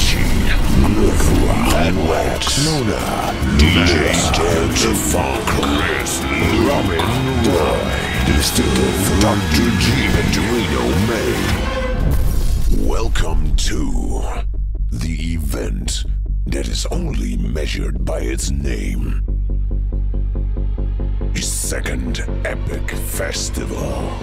Archie, Wax, Mona, DJ Scared Funk, Chris, Robin, Boy, Distinctive, Dr. G, and Dorino May. Welcome to the event that is only measured by its name. Second Epic Festival.